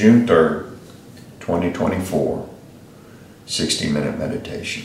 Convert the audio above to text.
June 3rd, 2024, 60 minute meditation.